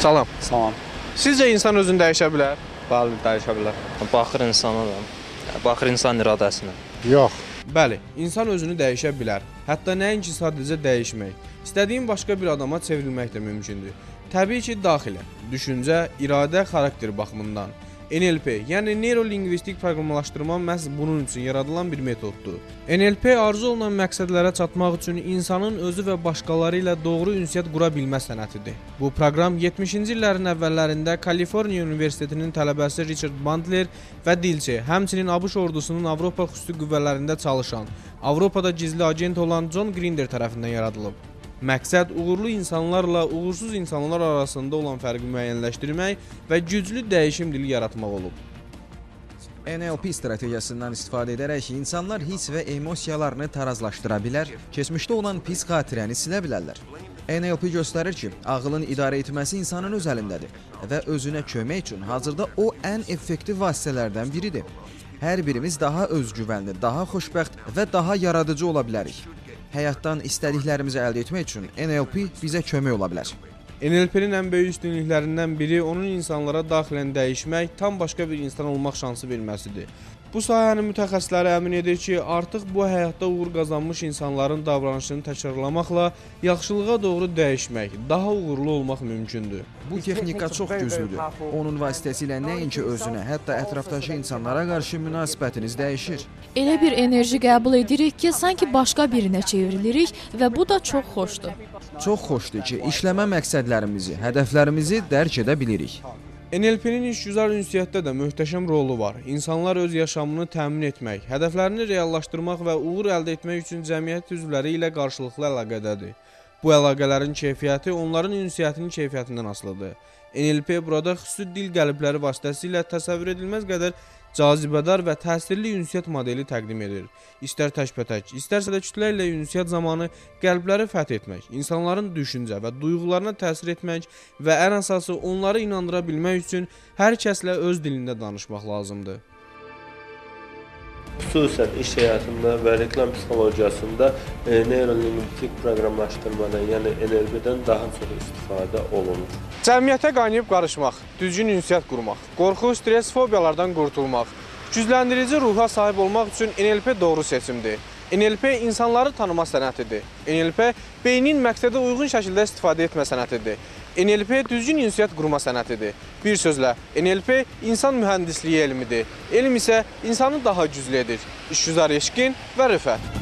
Salam. Salam. Sizcə insan özünü dəyişə bilər? Bəli, dəyişə bilər. Baxır insana da. Baxır insan iradəsinə. Yox. Bəli, insan özünü dəyişə bilər. Hətta nəinki sadəcə dəyişmək, istədiyin başqa bir adama çevrilmək də mümkündür. Təbii ki, daxilən, düşüncə, iradə, xarakter baxımından. NLP, yəni neyrolingvistik proqramlaşdırma məhz bunun üçün yaradılan bir metoddur. NLP arzu olunan məqsədlərə çatmaq üçün insanın özü və başqaları ilə doğru ünsiyyət qura bilmə sənətidir. Bu proqram 70-ci illərin əvvəllərində Kaliforniya Universitetinin tələbəsi Richard Bandler və dilçi, həmçinin ABŞ ordusunun Avropa xüsusi qüvvələrində çalışan, Avropada gizli agent olan John Grinder tərəfindən yaradılıb. Məqsəd uğurlu insanlarla uğursuz insanlar arasında olan fərqi müəyyənləşdirmək və güclü dəyişim dili yaratmaq olub. NLP strategiyasından istifadə edərək insanlar hiss və emosiyalarını tarazlaşdıra bilər, keçmişdə olan pis xatirəni silə bilərlər. NLP göstərir ki, ağılın idarə etməsi insanın öz əlindədir və özünə kömək üçün hazırda o ən effektiv vasitələrdən biridir. Hər birimiz daha özgüvənli, daha xoşbəxt və daha yaradıcı ola bilərik. Həyatdan istədiklərimizi əldə etmək üçün NLP bizə kömək ola bilər. NLP-nin ən böyük üstünlüklərindən biri onun insanlara daxilən dəyişmək, tam başqa bir insan olmaq şansı verməsidir. Bu sahənin mütəxəssisləri əmin edir ki, artıq bu həyatda uğur qazanmış insanların davranışını təkrarlamaqla yaxşılığa doğru dəyişmək, daha uğurlu olmaq mümkündür. Bu texnika çox güclüdür. Onun vasitəsilə nəinki özünə, hətta ətrafdakı insanlara qarşı münasibətiniz dəyişir. Elə bir enerji qəbul edirik ki, sanki başqa birinə çevrilirik və bu da çox xoşdur. Çox xoşdur ki, işləmə məqsədlərimizi, hədəflərimizi dərk edə bilirik. NLP-nin işgüzar ünsiyyətdə də möhtəşəm rolu var. İnsanlar öz yaşamını təmin etmək, hədəflərini reallaşdırmaq və uğur əldə etmək üçün cəmiyyət üzvləri ilə qarşılıqlı əlaqədədir. Bu əlaqələrin keyfiyyəti onların ünsiyyətinin keyfiyyətindən asılıdır. NLP burada xüsusi dil qəlibləri vasitəsilə təsəvvür edilməz qədər cazibədar və təsirli ünsiyyət modeli təqdim edir. İstər təkbətək, istərsə də kütlə ilə ünsiyyət zamanı qəlbləri fəth etmək, insanların düşüncə və duyğularına təsir etmək və ən əsası onları inandıra bilmək üçün hər kəslə öz dilində danışmaq lazımdır. Xüsusən iş həyatında və reklam psixologiyasında e, neyrolingvistik proqramlaşdırmadan, yəni NLP-dən daha çox istifadə olunur. Cəmiyyətə qaynayıb qarışmaq, düzgün ünsiyyət qurmaq, qorxu, stress, fobiyalardan qurtulmaq, gücləndirici ruha sahib olmaq üçün NLP doğru seçimdir. NLP insanları tanıma sənətidir. NLP beynin məqsədə uyğun şəkildə istifadə etmə sənətidir. NLP düzgün ünsiyyət qurma sənətidir. Bir sözlə, NLP insan mühəndisliyi elmidir. Elm isə insanı daha güclü edir. İşgüzar eşqin və rifət.